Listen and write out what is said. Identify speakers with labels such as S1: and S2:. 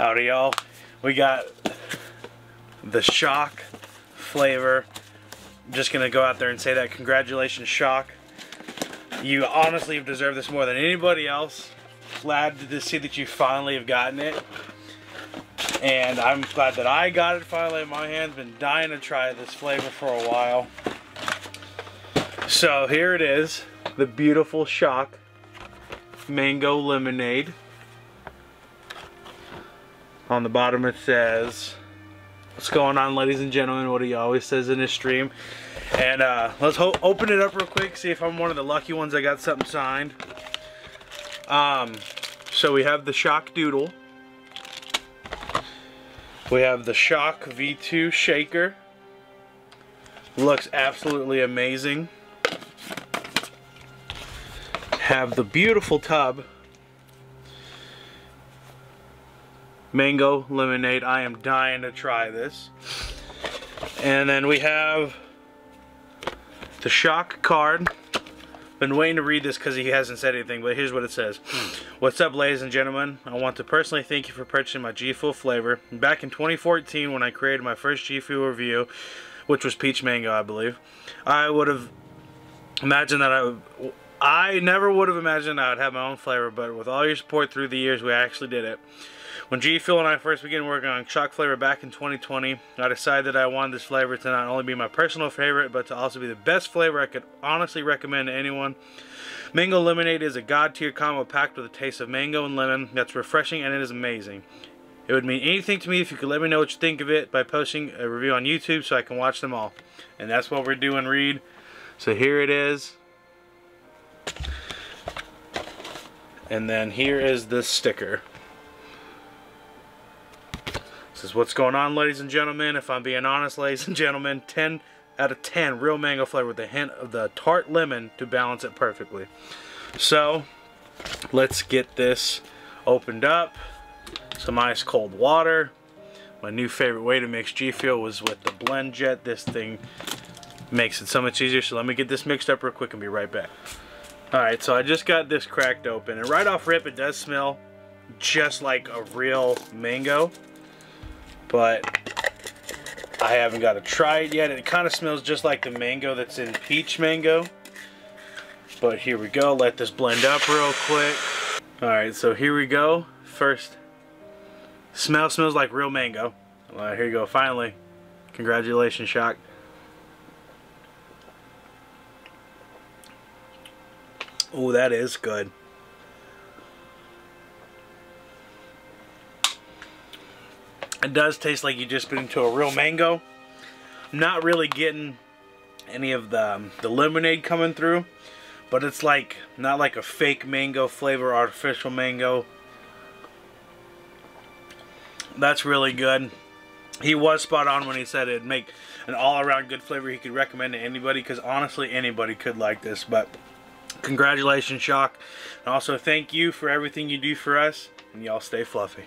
S1: Howdy y'all. We got the Shock flavor. I'm just gonna go out there and say that congratulations Shock. You honestly have deserved this more than anybody else. Glad to see that you finally have gotten it. And I'm glad that I got it finally in my hands. Been dying to try this flavor for a while. So here it is, the beautiful Shock Mango Lemonade. On the bottom it says, what's going on ladies and gentlemen, what he always says in his stream. And uh, let's open it up real quick, see if I'm one of the lucky ones I got something signed. Um, so we have the Shock Doodle. We have the Shock V2 Shaker. Looks absolutely amazing. Have the beautiful tub mango lemonade. I am dying to try this. And then we have the shock card. Been waiting to read this because he hasn't said anything, but here's what it says. What's up, ladies and gentlemen? I want to personally thank you for purchasing my G Fuel flavor. Back in 2014, when I created my first G Fuel review, which was peach mango, I believe, I would have imagined that I would, I never would have imagined I would have my own flavor, but with all your support through the years, we actually did it. When G Fuel and I first began working on Shock Flavor back in 2020, I decided that I wanted this flavor to not only be my personal favorite, but to also be the best flavor I could honestly recommend to anyone. Mango Lemonade is a god-tier combo packed with a taste of mango and lemon that's refreshing and it is amazing. It would mean anything to me if you could let me know what you think of it by posting a review on YouTube so I can watch them all. And that's what we're doing, Reid. So here it is. And then here is this sticker. This is what's going on, ladies and gentlemen. If I'm being honest, ladies and gentlemen, 10 out of 10 real mango flavor with a hint of the tart lemon to balance it perfectly. So, let's get this opened up. Some ice cold water. My new favorite way to mix G Fuel was with the BlendJet. This thing makes it so much easier. So let me get this mixed up real quick and be right back. Alright, so I just got this cracked open. And right off rip, it does smell just like a real mango but I haven't got to try it yet. It kind of smells just like the mango that's in peach mango. But here we go. Let this blend up real quick. Alright, so here we go. First, smell smells like real mango. Well, here you go. Finally. Congratulations, Shock. Oh, that is good. It does taste like you just bit into a real mango. I'm not really getting any of the, um, the lemonade coming through. But it's like, not like a fake mango flavor, artificial mango. That's really good. He was spot on when he said it'd make an all-around good flavor he could recommend to anybody. Because honestly, anybody could like this. But congratulations, Shock. And also thank you for everything you do for us. And y'all stay fluffy.